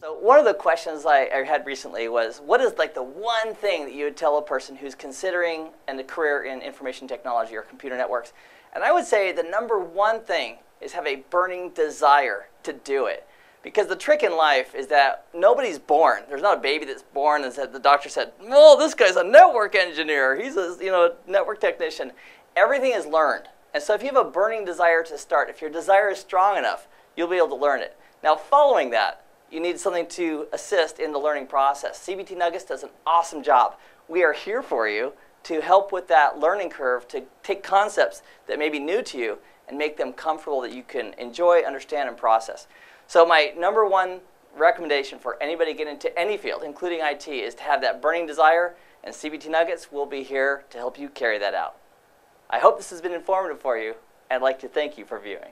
So one of the questions I, had recently was, what is like the one thing that you would tell a person who's considering a career in information technology or computer networks? And I would say the number one thing is have a burning desire to do it. Because the trick in life is that nobody's born. There's not a baby that's born and said the doctor said, "Well, this guy's a network engineer. He's a you know network technician." Everything is learned. And so if you have a burning desire to start, if your desire is strong enough, you'll be able to learn it. Now, following that, you need something to assist in the learning process. CBT Nuggets does an awesome job. We are here for you to help with that learning curve, to take concepts that may be new to you and make them comfortable that you can enjoy, understand, and process. So my number one recommendation for anybody getting into any field, including IT, is to have that burning desire, and CBT Nuggets will be here to help you carry that out. I hope this has been informative for you, and I'd like to thank you for viewing.